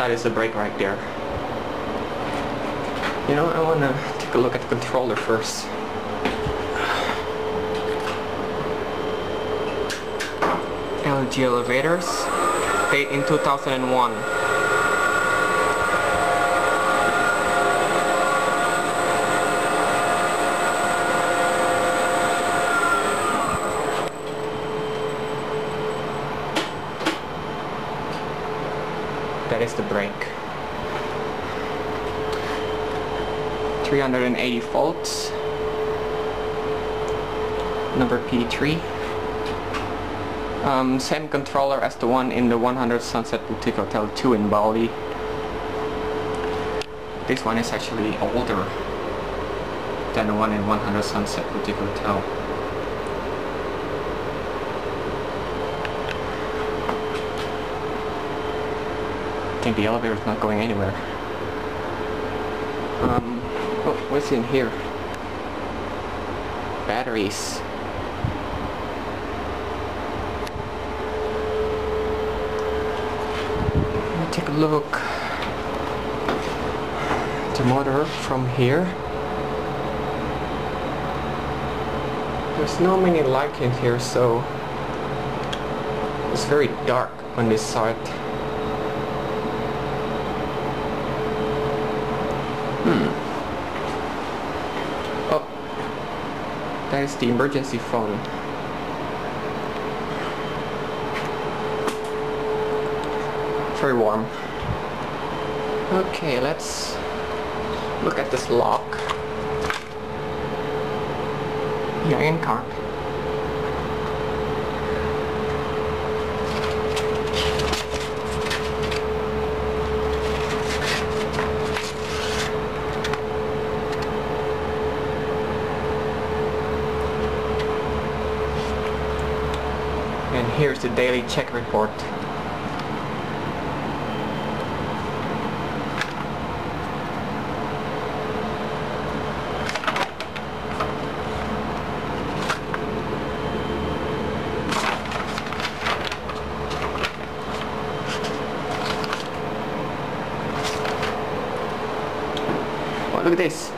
That is the brake right there. You know, I wanna take a look at the controller first. LG elevators, date in 2001. That is the brake. 380 volts. Number P3. Um, same controller as the one in the 100 Sunset Boutique Hotel 2 in Bali. This one is actually older than the one in 100 Sunset Boutique Hotel. I think the elevator is not going anywhere. Um, oh, what's in here? Batteries. Let me take a look. The motor from here. There's no many light in here, so it's very dark on this side. Hmm. Oh, that is the emergency phone. Very warm. Okay, let's look at this lock. Here in car. The daily check report. Look at this.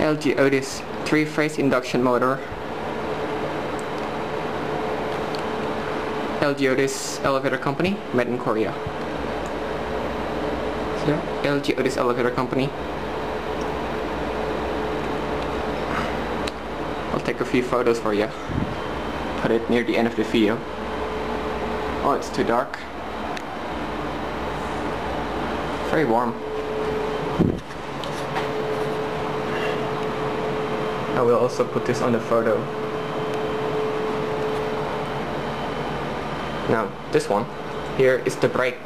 LG Otis three-phase induction motor. LG Otis Elevator Company, made in Korea. So, LG Otis Elevator Company. I'll take a few photos for you. Put it near the end of the video. Oh, it's too dark. Very warm. I will also put this on the photo. Now, this one, here is the brake.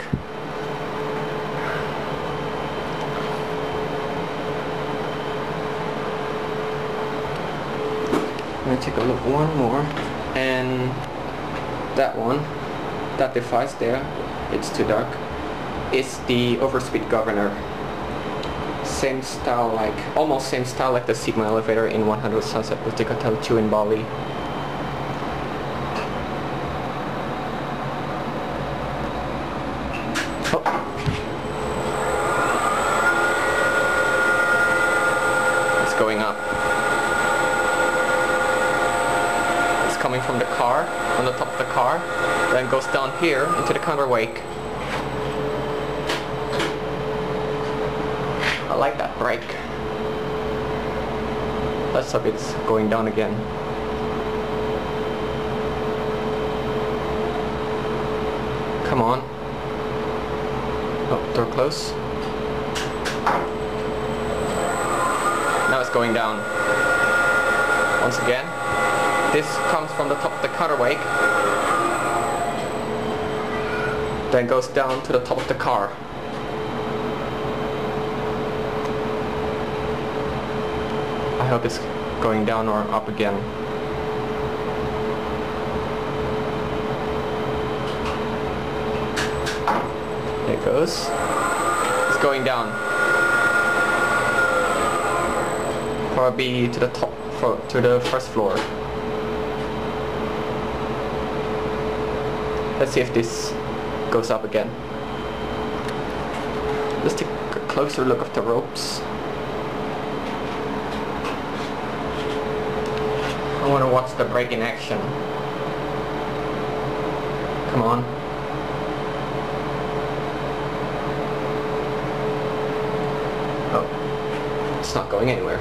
Let me take a look one more. And that one, that device there, it's too dark, is the overspeed governor. Same style like, almost same style like the Sigma elevator in 100 Sunset Boutique Hotel 2 in Bali. Oh. It's going up. It's coming from the car, on the top of the car, then goes down here into the counterweight. I like that brake. Let's hope it's going down again. Come on. Oh, door close. Now it's going down. Once again. This comes from the top of the counterweight. Then goes down to the top of the car. I hope it's going down or up again. There it goes. It's going down. Probably to the top, flo- to the first floor. Let's see if this goes up again. Let's take a closer look of the ropes. I want to watch the brake in action. Come on. Oh, it's not going anywhere.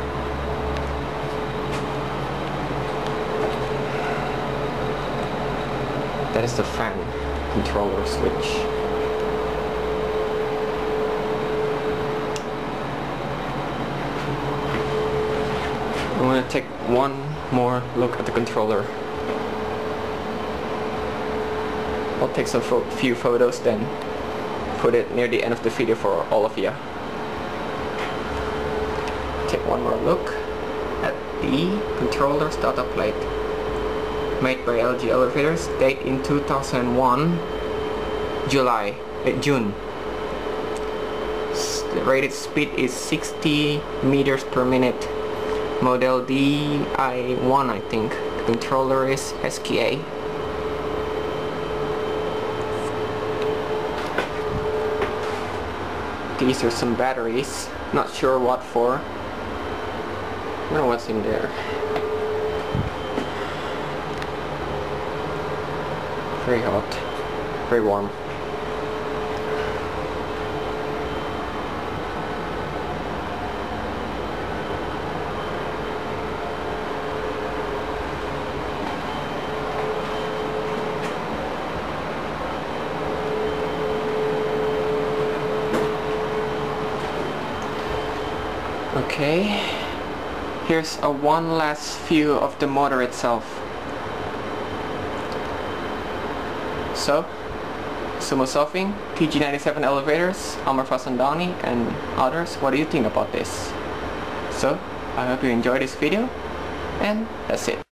That is the fan controller switch. I'm gonna take one more look at the controller. I'll take some few photos then put it near the end of the video for all of you. Take one more look at the controller's data plate. Made by LG Elevators, date in 2001, July, uh, June. S the rated speed is 60 meters per minute. Model DI1 I think. The controller is SKA these are some batteries. Not sure what for. I don't know what's in there very hot very warm Okay, here's a one last view of the motor itself. So, Sumo Surfing, TG97 elevators, Amar Fasandani and others, what do you think about this? So, I hope you enjoyed this video and that's it.